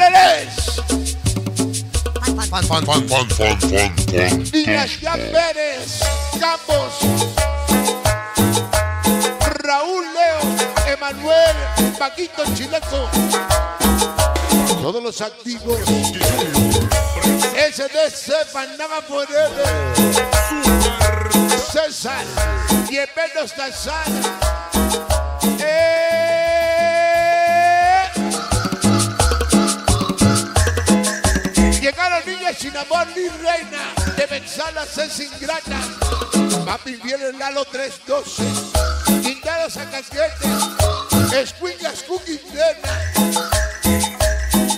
Andrés. Fan, fan, fan, fan, fan, fan, fan. Pérez. Campos. Raúl Leo. Emanuel. Paquito Chileco. Todos los activos. SDC Panama Forever. César. Y Tazán. Eh. Sin amor ni reina. De Bensalas es ingrata. Papi viene el Lalo 312. Quintaros a casquetes. Escuilas cookie nena.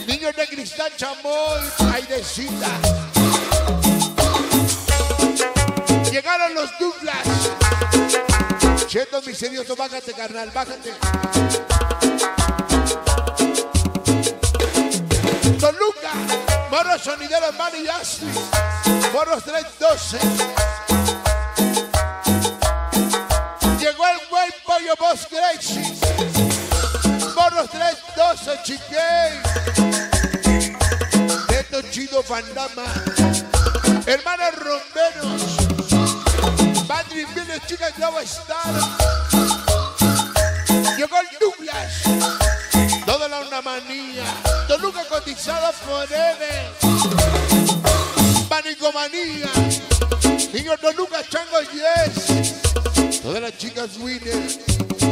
Niños de cristal chamoy. Airecita. Llegaron los Douglas. Cheto misterioso, bájate, carnal, bájate. Toluca, Morros Sonideros Mani y Ashley, Morros 312. Llegó el buen pollo Boss Gracie, Morros 312, Chiquey. Neto Chido Fandama, hermanos Romberos, Padre Viene Chica Globo Star. Cotizada forever. Panicomanía. Niño Toluca Chango Yes. Todas las chicas winner.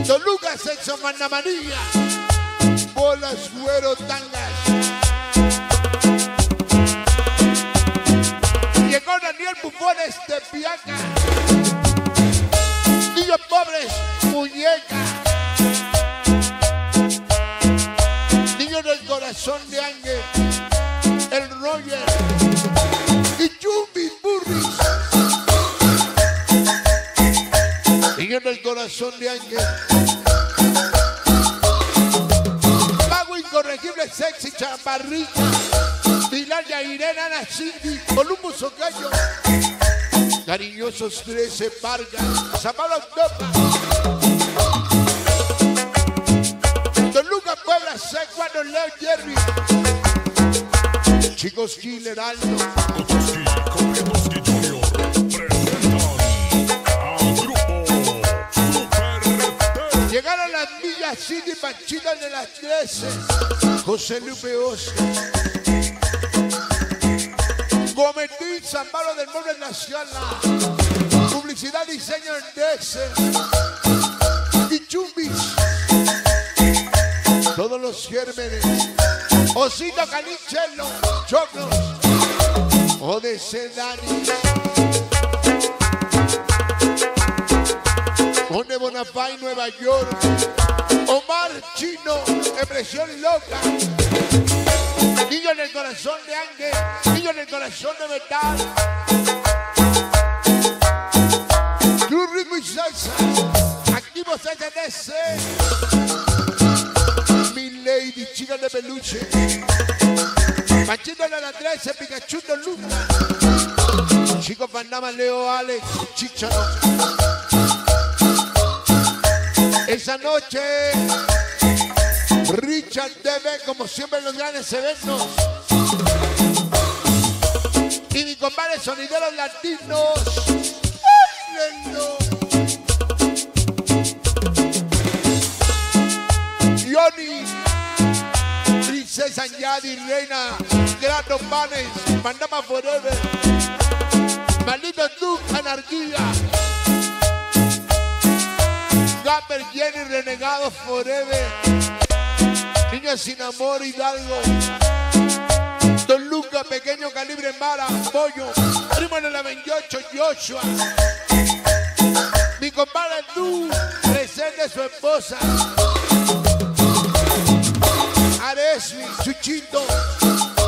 Toluca Sexo Mandamanía. Bolas, güero, tangas. Llegó Daniel Bufones de Piaca. Corazón de Ángel, el Roger y Chumbi Burris. Niño del corazón de Ángel. Pago incorregible, sexy, chaparrita. Pilar Irene, Ana Cindy, Columbus Ocayo. Cariñosos 13 Vargas, Zapalo Topa. C4 Leo Jerry. Chicos Killer Aldo. Kotoski, Kokotoski Junior presentan al grupo. Llegaron las millas City Panchitas de las 13. José Lupe Oscar. Gometín, San Pablo del Mundo Nacional. Publicidad, diseño en Osito Canichelo. Choclos. ODC Dani. Conde Bonafay, Nueva York. Omar Chino, Expresión Loca. Niño en el corazón de Ángel. Niño en el corazón de Metal. Cruz Ritmo y Salsa. Activos SDC. Lady, chica de peluche. Machito la 13, Pikachu de Luna. Chico Panama, Leo Alex, Chicharo. Esa noche, Richard debe, como siempre en los grandes eventos. Y mi compadre sonideros latinos. Johnny, Princesa Yadi, Reina, Grato Panes, Mandama Forever, Maldito tú, Anarquía. Gapper, Jenny, Renegado Forever. Niños sin amor, Hidalgo. Don Luca, pequeño calibre Mara, Pollo. Primo en el 28, Joshua. Mi compadre tú, presente su esposa. Aresmi, Chuchito.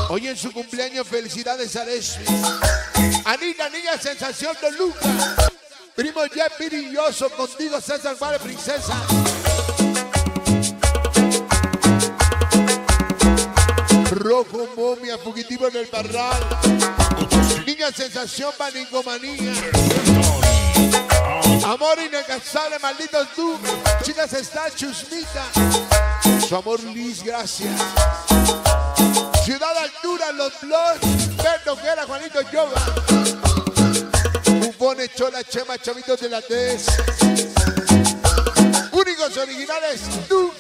Hoy en su cumpleaños, felicidades Aresmi. Anita, niña sensación de Luca. Primo Jeff Pirilloso, contigo César Padre Princesa. Rojo momia, fugitivo en el barral. Niña sensación, panicomanía. Amor inalcanzable, malditos tú. Chicas está chusmita. Su amor Liz, gracias. Ciudad Altura, Los Blos, Berno, Guerra, Juanito Yoga. Bufones, Chola, Chema, Chavitos de la TES. Únicos originales, Dux.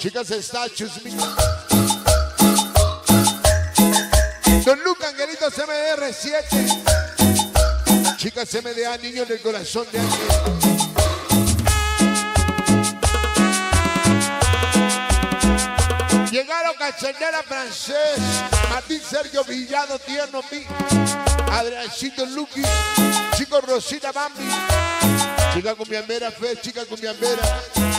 Chicas, Stachus, Don Luca, Angelitos MR7. Chicas MDA, niños del corazón de Ángel. Llegaron Cachanera Francés, Martín Sergio Villado, Tierno Pi, Adriancito Luqui, Chico Rosita Bambi, Chica Cumbiambera Fe, Chica Cumbiambera.